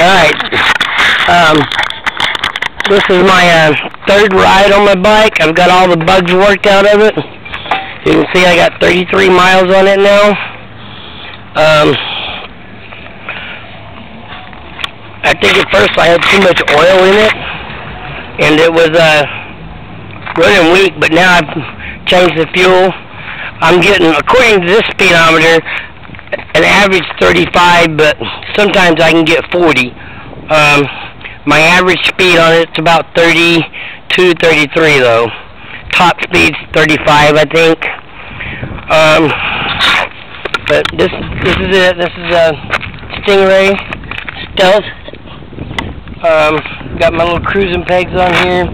Alright. Um, this is my uh, third ride on my bike. I've got all the bugs worked out of it. You can see I got 33 miles on it now. Um, I think at first I had too much oil in it, and it was uh, running weak, but now I've changed the fuel. I'm getting, according to this speedometer, an average 35, but sometimes I can get 40. Um, my average speed on it's about 32, 33 though. Top speed's 35, I think. Um, but this this is it. This is a Stingray Stealth. Um, got my little cruising pegs on here.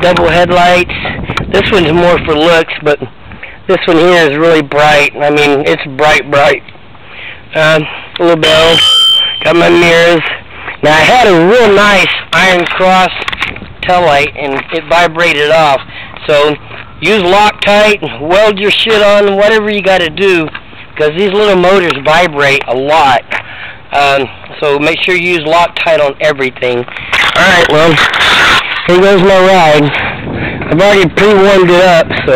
Double headlights. This one's more for looks, but this one here is really bright. I mean, it's bright, bright. Um, little bell. Got my mirrors. Now I had a real nice iron cross tail light and it vibrated off. So use Loctite, weld your shit on, whatever you got to do, because these little motors vibrate a lot. Um, so make sure you use Loctite on everything. Alright, well, here goes my ride. I've already pre-warmed it up, so...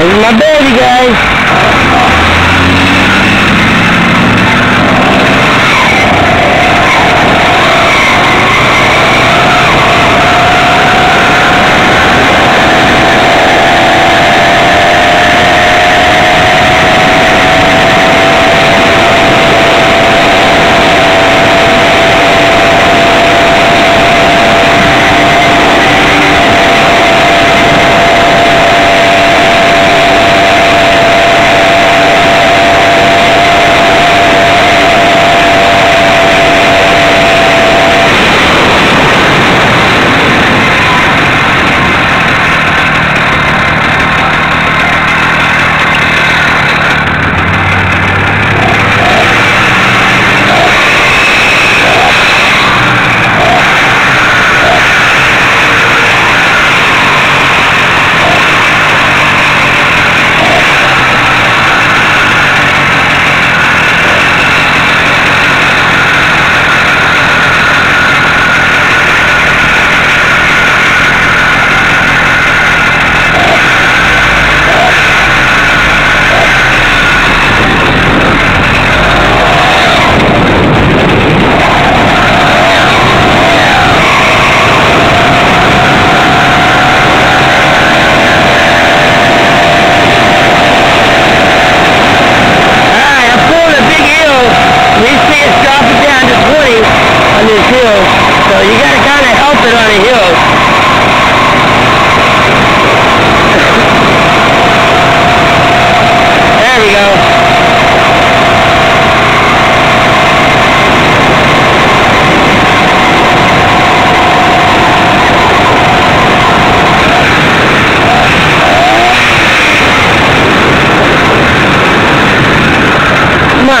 This is my baby, guys.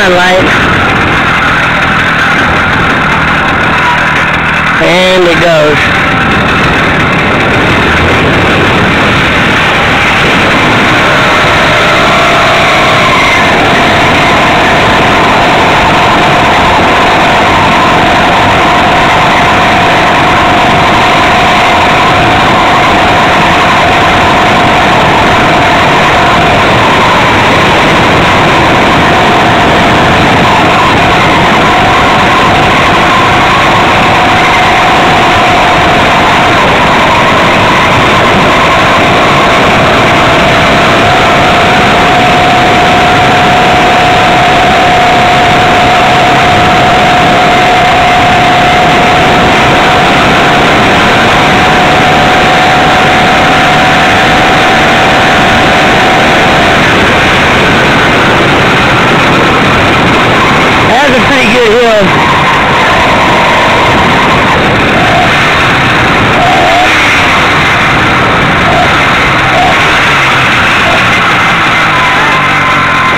on. And it goes. good.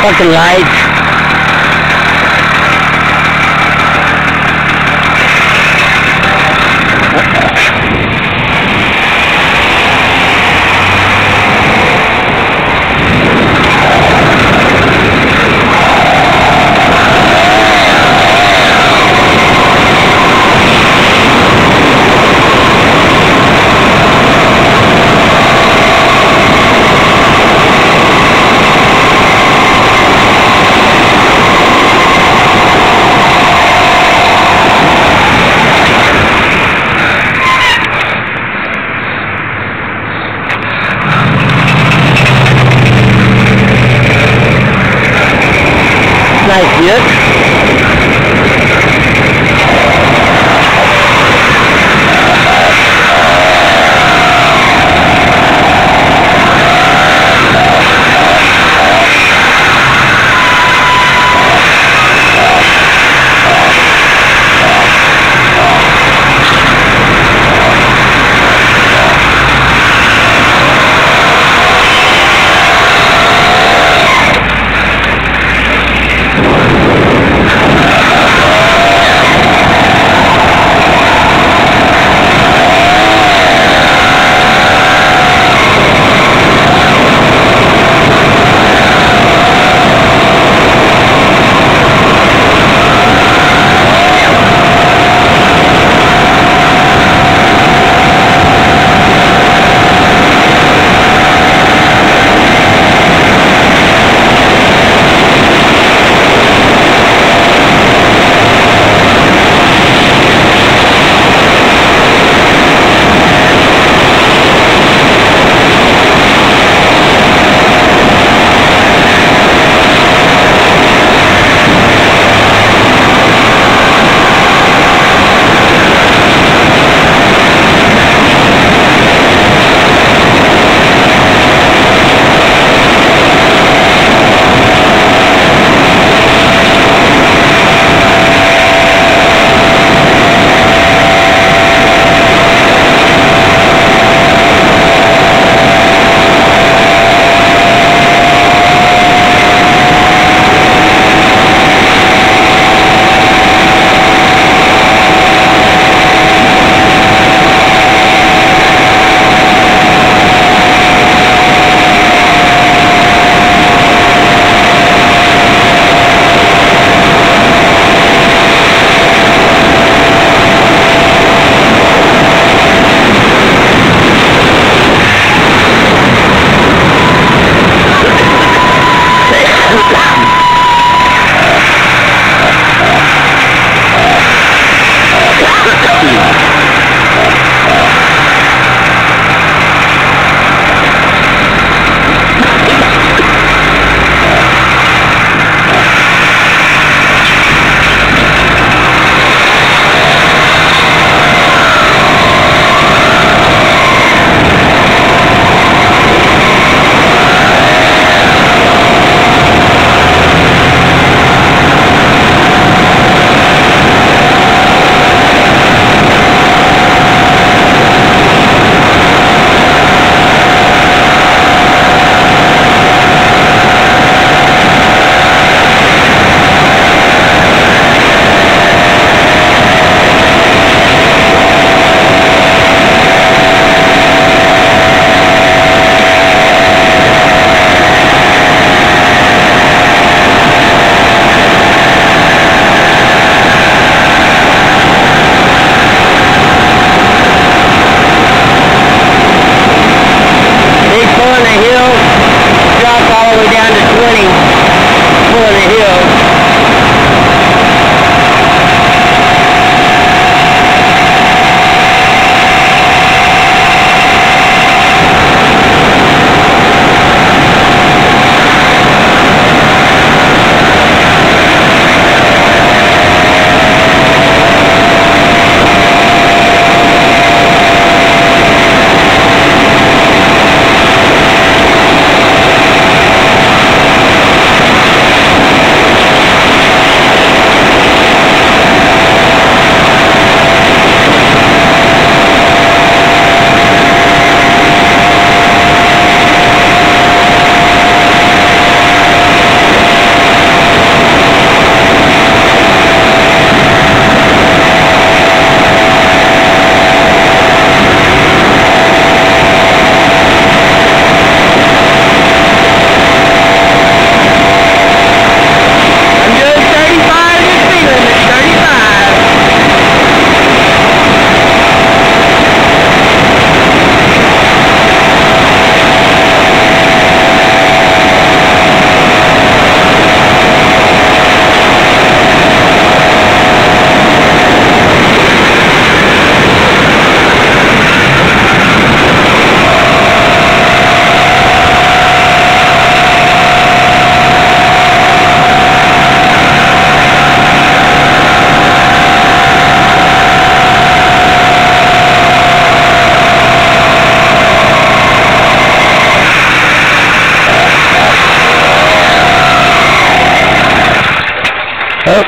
fucking lights.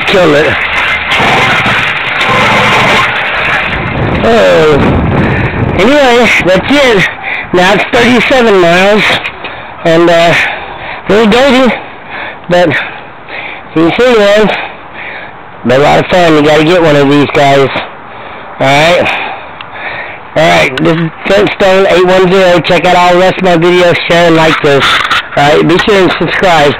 Killed it. Oh. Anyway, that's it. Now it's 37 miles. And, uh, little dirty. But, you see one. But a lot of fun. You gotta get one of these guys. Alright. Alright, this is Flintstone 810. Check out all the rest of my videos. Share and like this. Alright, be sure and subscribe.